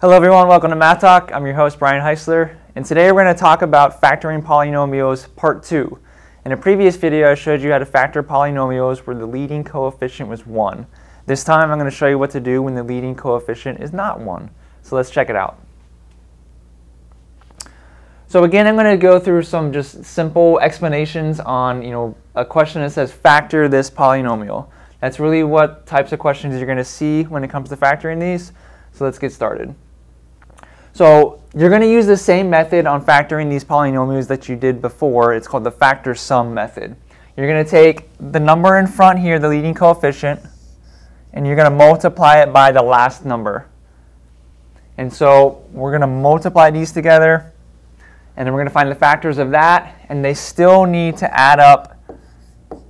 Hello everyone, welcome to Math Talk. I'm your host Brian Heisler, and today we're going to talk about factoring polynomials part 2. In a previous video I showed you how to factor polynomials where the leading coefficient was 1. This time I'm going to show you what to do when the leading coefficient is not 1. So let's check it out. So again, I'm going to go through some just simple explanations on, you know, a question that says factor this polynomial. That's really what types of questions you're going to see when it comes to factoring these. So let's get started. So you're going to use the same method on factoring these polynomials that you did before. It's called the factor sum method. You're going to take the number in front here, the leading coefficient, and you're going to multiply it by the last number. And so we're going to multiply these together, and then we're going to find the factors of that, and they still need to add up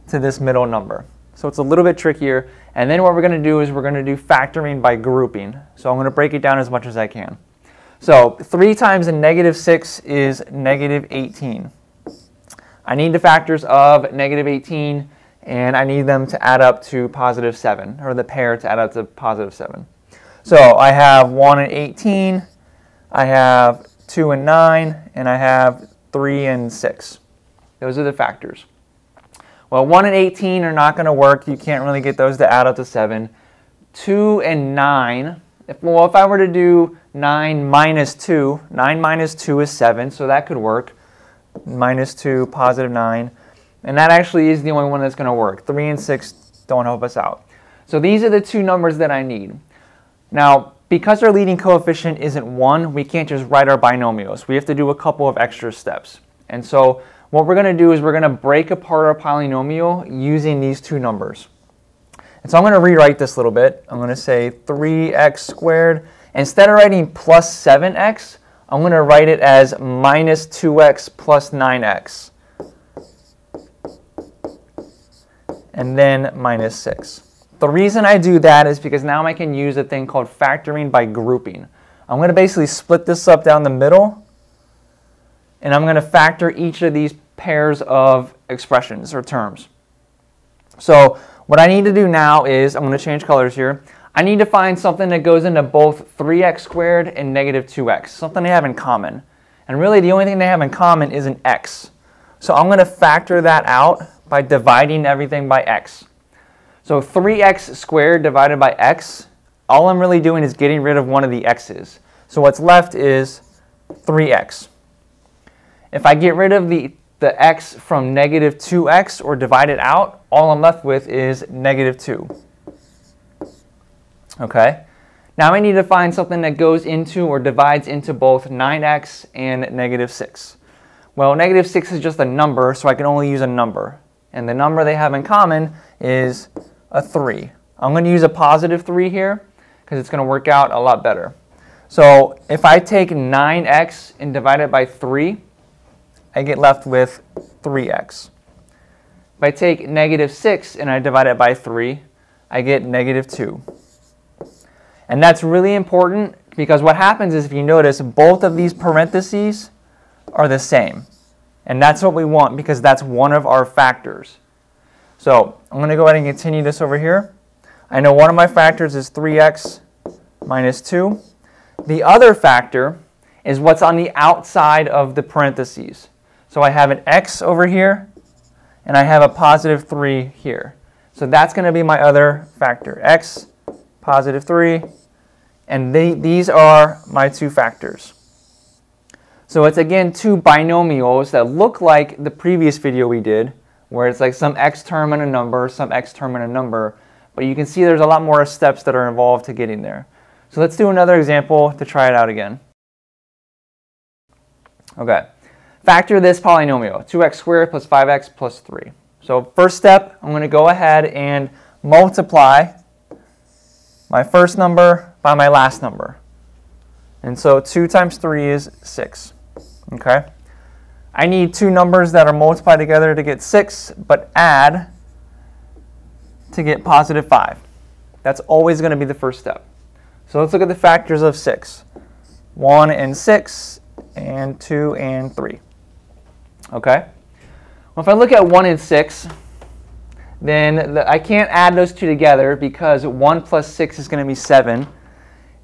to this middle number. So it's a little bit trickier. And then what we're going to do is we're going to do factoring by grouping. So I'm going to break it down as much as I can. So 3 times a negative 6 is negative 18. I need the factors of negative 18, and I need them to add up to positive 7, or the pair to add up to positive 7. So I have 1 and 18, I have 2 and 9, and I have 3 and 6. Those are the factors. Well, 1 and 18 are not going to work. You can't really get those to add up to 7. 2 and 9 if, well, if I were to do 9 minus 2, 9 minus 2 is 7, so that could work. Minus 2, positive 9. And that actually is the only one that's going to work. 3 and 6 don't help us out. So these are the two numbers that I need. Now, because our leading coefficient isn't 1, we can't just write our binomials. We have to do a couple of extra steps. And so what we're going to do is we're going to break apart our polynomial using these two numbers. And so I'm going to rewrite this a little bit. I'm going to say 3x squared. Instead of writing plus 7x, I'm going to write it as minus 2x plus 9x. And then minus 6. The reason I do that is because now I can use a thing called factoring by grouping. I'm going to basically split this up down the middle, and I'm going to factor each of these pairs of expressions or terms. So what I need to do now is, I'm going to change colors here. I need to find something that goes into both 3x squared and negative 2x, something they have in common. And really the only thing they have in common is an x. So I'm going to factor that out by dividing everything by x. So 3x squared divided by x, all I'm really doing is getting rid of one of the x's. So what's left is 3x. If I get rid of the the x from negative 2x or divide it out, all I'm left with is negative 2. Okay? Now I need to find something that goes into or divides into both 9x and negative 6. Well, negative 6 is just a number, so I can only use a number. And the number they have in common is a 3. I'm going to use a positive 3 here because it's going to work out a lot better. So if I take 9x and divide it by 3, I get left with 3x. If I take negative 6 and I divide it by 3, I get negative 2. And that's really important because what happens is if you notice, both of these parentheses are the same. And that's what we want because that's one of our factors. So I'm going to go ahead and continue this over here. I know one of my factors is 3x minus 2. The other factor is what's on the outside of the parentheses. So I have an x over here, and I have a positive 3 here. So that's going to be my other factor, x, positive 3, and they, these are my two factors. So it's again two binomials that look like the previous video we did, where it's like some x term and a number, some x term and a number, but you can see there's a lot more steps that are involved to getting there. So let's do another example to try it out again. Okay. Factor this polynomial, 2x squared plus 5x plus 3. So first step, I'm going to go ahead and multiply my first number by my last number. And so 2 times 3 is 6. Okay? I need two numbers that are multiplied together to get 6, but add to get positive 5. That's always going to be the first step. So let's look at the factors of 6. 1 and 6, and 2 and 3. Okay? Well, if I look at 1 and 6, then the, I can't add those two together because 1 plus 6 is going to be 7.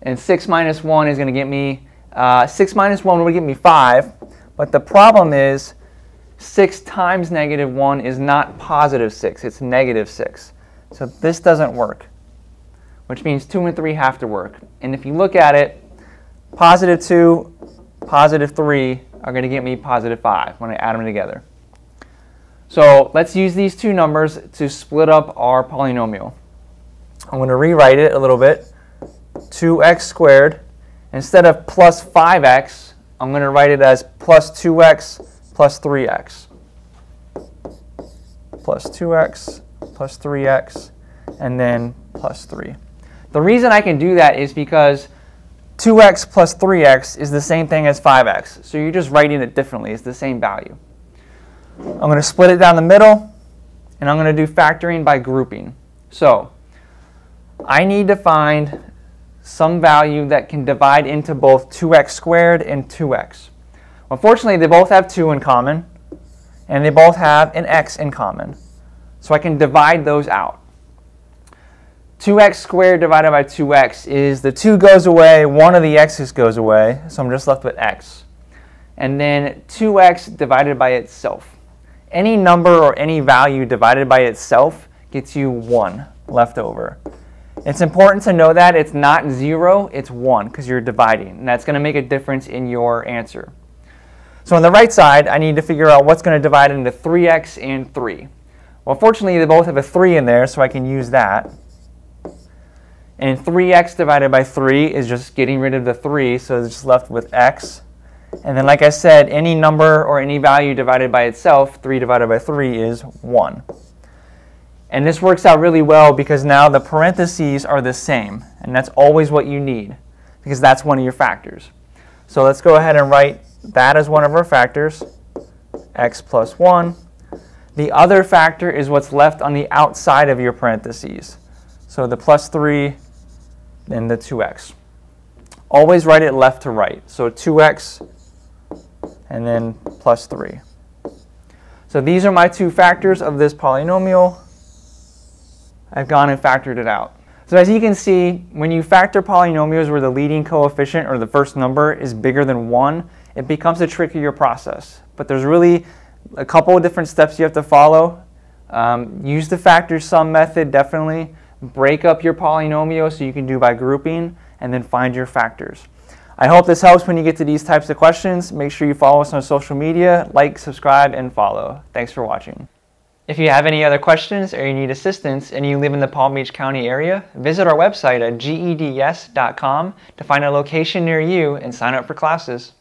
And 6 minus 1 is going to get me, uh, 6 minus 1 would give me 5. But the problem is 6 times negative 1 is not positive 6, it's negative 6. So this doesn't work, which means 2 and 3 have to work. And if you look at it, positive 2, positive 3 are going to get me positive 5 when I add them together. So let's use these two numbers to split up our polynomial. I'm going to rewrite it a little bit. 2x squared. Instead of plus 5x, I'm going to write it as plus 2x plus 3x. Plus 2x plus 3x, and then plus 3. The reason I can do that is because 2x plus 3x is the same thing as 5x. So you're just writing it differently. It's the same value. I'm going to split it down the middle, and I'm going to do factoring by grouping. So I need to find some value that can divide into both 2x squared and 2x. Unfortunately, they both have 2 in common, and they both have an x in common. So I can divide those out. 2x squared divided by 2x is the 2 goes away, one of the x's goes away, so I'm just left with x. And then 2x divided by itself. Any number or any value divided by itself gets you 1 left over. It's important to know that it's not 0, it's 1 because you're dividing. And that's going to make a difference in your answer. So on the right side, I need to figure out what's going to divide into 3x and 3. Well, fortunately, they both have a 3 in there, so I can use that. And 3x divided by 3 is just getting rid of the 3, so it's just left with x. And then, like I said, any number or any value divided by itself, 3 divided by 3 is 1. And this works out really well because now the parentheses are the same. And that's always what you need because that's one of your factors. So let's go ahead and write that as one of our factors, x plus 1. The other factor is what's left on the outside of your parentheses. So the plus 3 and the 2x. Always write it left to right. So 2x and then plus 3. So these are my two factors of this polynomial. I've gone and factored it out. So as you can see, when you factor polynomials where the leading coefficient or the first number is bigger than 1, it becomes a trickier process. But there's really a couple of different steps you have to follow. Um, use the factor sum method, definitely. Break up your polynomial so you can do by grouping, and then find your factors. I hope this helps when you get to these types of questions. Make sure you follow us on social media, like, subscribe, and follow. Thanks for watching. If you have any other questions or you need assistance and you live in the Palm Beach County area, visit our website at geds.com to find a location near you and sign up for classes.